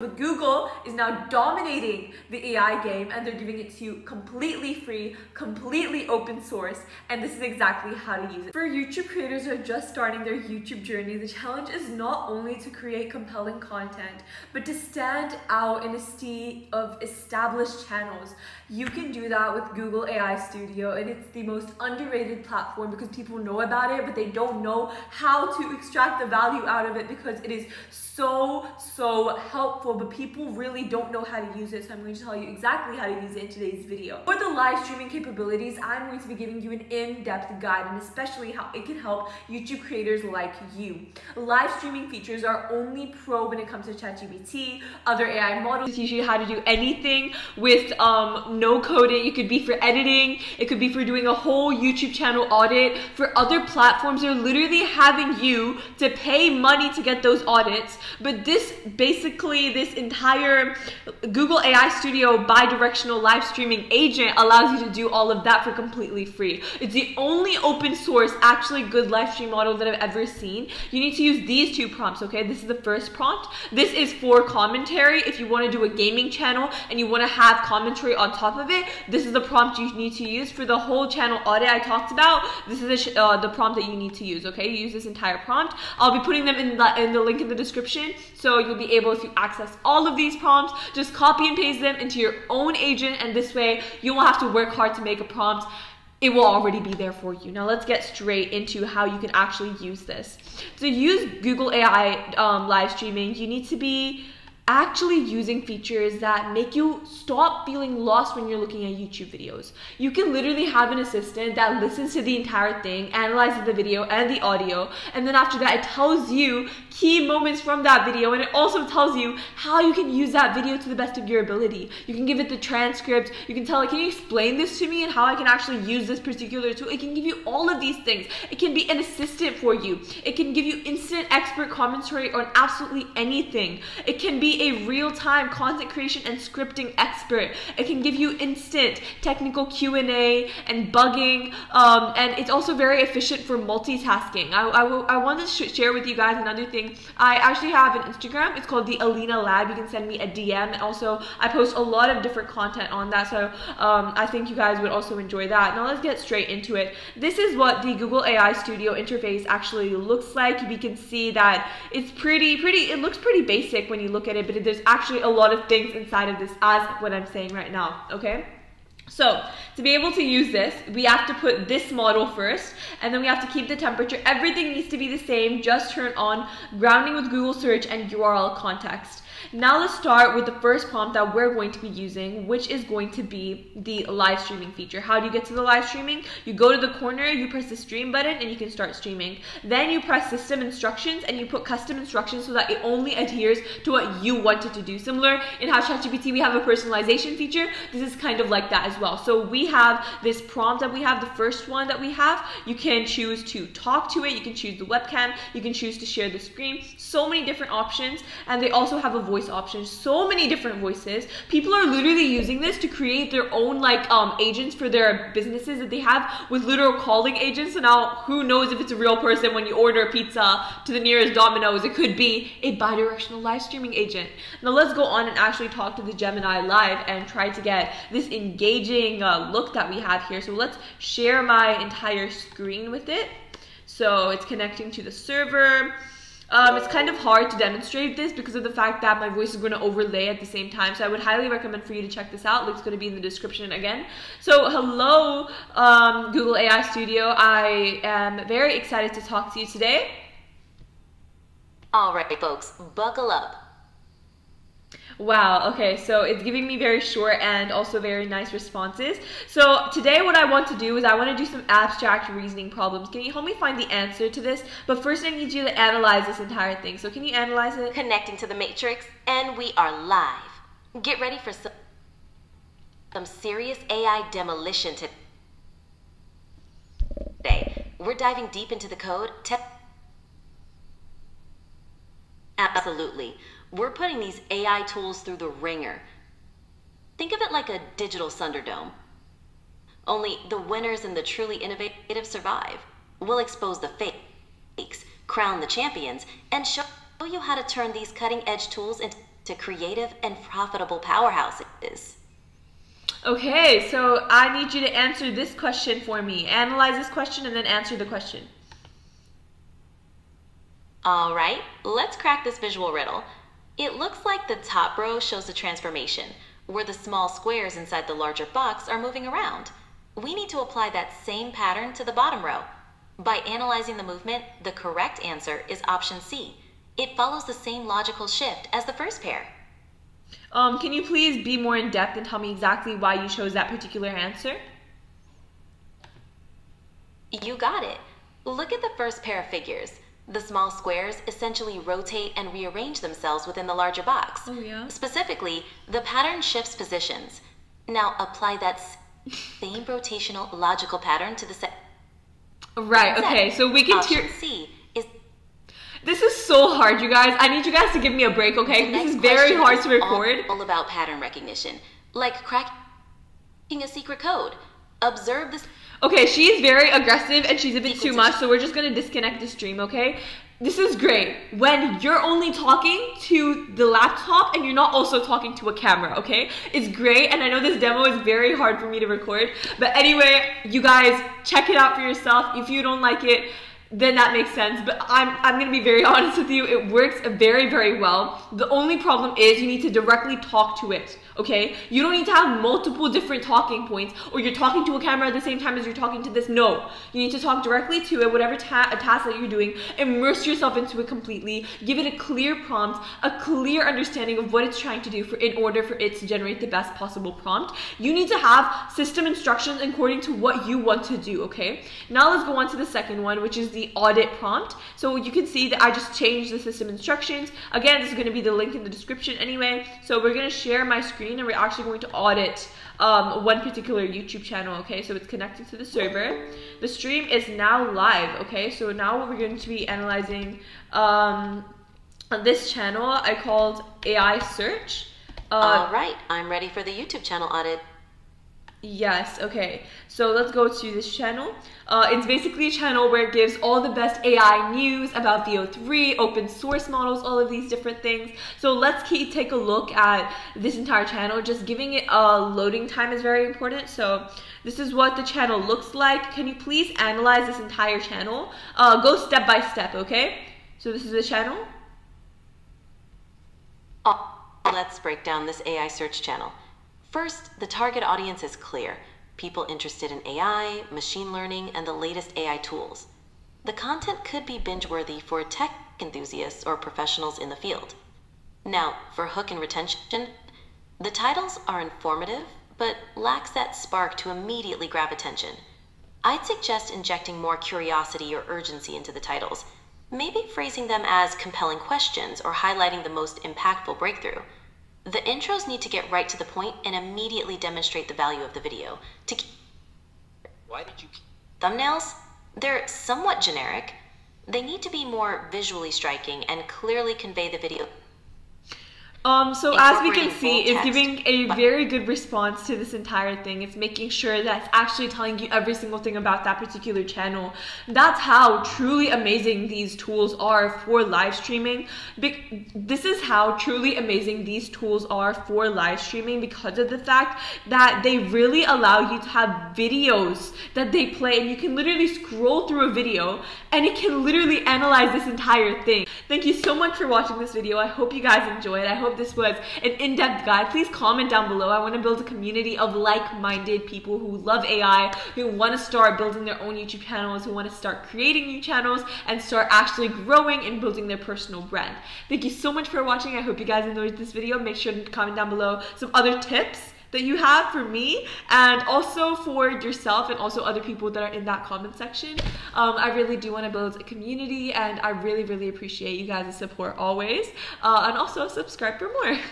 But Google is now dominating the AI game and they're giving it to you completely free, completely open source, and this is exactly how to use it. For YouTube creators who are just starting their YouTube journey, the challenge is not only to create compelling content, but to stand out in a sea of established channels. You can do that with Google AI Studio, and it's the most underrated platform because people know about it, but they don't know how to extract the value out of it because it is so, so helpful, but people really don't know how to use it. So I'm going to tell you exactly how to use it in today's video. For the live streaming capabilities, I'm going to be giving you an in-depth guide and especially how it can help YouTube creators like you. Live streaming features are only pro when it comes to ChatGPT, other AI models teach you how to do anything with um, no coding. It could be for editing. It could be for doing a whole YouTube channel audit. For other platforms, they're literally having you to pay money to get those audits but this basically, this entire Google AI Studio bi-directional live streaming agent allows you to do all of that for completely free. It's the only open source, actually good live stream model that I've ever seen. You need to use these two prompts, okay? This is the first prompt. This is for commentary. If you want to do a gaming channel and you want to have commentary on top of it, this is the prompt you need to use. For the whole channel audit I talked about, this is the, uh, the prompt that you need to use, okay? You use this entire prompt. I'll be putting them in the, in the link in the description description. So you'll be able to access all of these prompts. Just copy and paste them into your own agent and this way you won't have to work hard to make a prompt it will already be there for you. Now let's get straight into how you can actually use this. To use Google AI um, live streaming, you need to be actually using features that make you stop feeling lost when you're looking at YouTube videos. You can literally have an assistant that listens to the entire thing, analyzes the video and the audio, and then after that it tells you key moments from that video and it also tells you how you can use that video to the best of your ability. You can give it the transcript, you can tell it, can you explain this to me and how I can actually use this particular tool? It can give you all of these things. It can be an assistant for you. It can give you instant expert commentary on absolutely anything. It can be a real-time content creation and scripting expert. It can give you instant technical Q&A and bugging, um, and it's also very efficient for multitasking. I, I, I want to share with you guys another thing. I actually have an Instagram. It's called the Alina Lab. You can send me a DM, and also I post a lot of different content on that, so um, I think you guys would also enjoy that. Now let's get straight into it. This is what the Google AI Studio interface actually looks like. We can see that it's pretty, pretty, it looks pretty basic when you look at it, but there's actually a lot of things inside of this as what I'm saying right now, okay? So to be able to use this, we have to put this model first, and then we have to keep the temperature. Everything needs to be the same, just turn on grounding with Google search and URL context. Now let's start with the first prompt that we're going to be using, which is going to be the live streaming feature. How do you get to the live streaming? You go to the corner, you press the stream button, and you can start streaming. Then you press system instructions, and you put custom instructions so that it only adheres to what you wanted to do. Similar in how ChatGPT, we have a personalization feature. This is kind of like that as well. So we have this prompt that we have, the first one that we have. You can choose to talk to it. You can choose the webcam. You can choose to share the screen. So many different options. And they also have a voice option. so many different voices. People are literally using this to create their own like um, agents for their businesses that they have with literal calling agents. So now who knows if it's a real person when you order a pizza to the nearest Domino's, it could be a bi-directional live streaming agent. Now let's go on and actually talk to the Gemini live and try to get this engaging uh, look that we have here. So let's share my entire screen with it. So it's connecting to the server. Um, it's kind of hard to demonstrate this because of the fact that my voice is going to overlay at the same time. So I would highly recommend for you to check this out. Link's going to be in the description again. So hello, um, Google AI Studio. I am very excited to talk to you today. All right, folks, buckle up. Wow, okay, so it's giving me very short and also very nice responses. So today what I want to do is I want to do some abstract reasoning problems. Can you help me find the answer to this? But first I need you to analyze this entire thing. So can you analyze it? Connecting to the matrix, and we are live. Get ready for some, some serious AI demolition today. We're diving deep into the code. Absolutely. We're putting these AI tools through the ringer. Think of it like a digital Thunderdome. Only the winners and the truly innovative survive. We'll expose the fakes, crown the champions, and show you how to turn these cutting edge tools into creative and profitable powerhouses. Okay, so I need you to answer this question for me. Analyze this question and then answer the question. All right, let's crack this visual riddle. It looks like the top row shows the transformation, where the small squares inside the larger box are moving around. We need to apply that same pattern to the bottom row. By analyzing the movement, the correct answer is option C. It follows the same logical shift as the first pair. Um, can you please be more in depth and tell me exactly why you chose that particular answer? You got it. Look at the first pair of figures. The small squares essentially rotate and rearrange themselves within the larger box. Oh, yeah? Specifically, the pattern shifts positions. Now apply that same rotational logical pattern to the set. Right, okay, so we can tier. C is This is so hard, you guys. I need you guys to give me a break, okay? This is very hard is to record. All, all about pattern recognition, like cracking a secret code. Observe this. Okay, she's very aggressive and she's a bit too much, so we're just gonna disconnect the stream, okay? This is great when you're only talking to the laptop and you're not also talking to a camera, okay? It's great, and I know this demo is very hard for me to record, but anyway, you guys check it out for yourself. If you don't like it, then that makes sense. But I'm I'm gonna be very honest with you. It works very very well. The only problem is you need to directly talk to it. Okay, you don't need to have multiple different talking points, or you're talking to a camera at the same time as you're talking to this. No, you need to talk directly to it. Whatever ta- task that you're doing, immerse yourself into it completely. Give it a clear prompt, a clear understanding of what it's trying to do for in order for it to generate the best possible prompt. You need to have system instructions according to what you want to do. Okay, now let's go on to the second one, which is the audit prompt. So you can see that I just changed the system instructions. Again, this is going to be the link in the description anyway. So we're going to share my screen and we're actually going to audit um, one particular YouTube channel. Okay, so it's connected to the server. The stream is now live. Okay, so now we're going to be analyzing um, this channel, I called AI search. Uh, All right, I'm ready for the YouTube channel audit. Yes, okay. So let's go to this channel. Uh, it's basically a channel where it gives all the best AI news about Veo 3, open source models, all of these different things. So let's keep, take a look at this entire channel. Just giving it a loading time is very important. So this is what the channel looks like. Can you please analyze this entire channel? Uh, go step by step, okay? So this is the channel. Oh, Let's break down this AI search channel. First, the target audience is clear people interested in AI, machine learning, and the latest AI tools. The content could be binge worthy for tech enthusiasts or professionals in the field. Now, for hook and retention, the titles are informative but lacks that spark to immediately grab attention. I'd suggest injecting more curiosity or urgency into the titles, maybe phrasing them as compelling questions or highlighting the most impactful breakthrough. The intros need to get right to the point and immediately demonstrate the value of the video. To keep Why did you? thumbnails, they're somewhat generic. They need to be more visually striking and clearly convey the video. Um, so as we can see, it's giving a But- very good response to this entire thing. It's making sure that it's actually telling you every single thing about that particular channel. That's how truly amazing these tools are for live streaming. Be- this is how truly amazing these tools are for live streaming because of the fact that they really allow you to have videos that they play and you can literally scroll through a video and it can literally analyze this entire thing. Thank you so much for watching this video. I hope you guys enjoyed. I hope this was an in-depth guide. Please comment down below. I want to build a community of like-minded people who love AI, who want to start building their own YouTube channels, who want to start creating new channels and start actually growing and building their personal brand. Thank you so much for watching. I hope you guys enjoyed this video. Make sure to comment down below some other tips that you have for me and also for yourself and also other people that are in that comment section. Um, I really do want to build a community and I really, really appreciate you guys' support always. Uh, and also subscribe for more.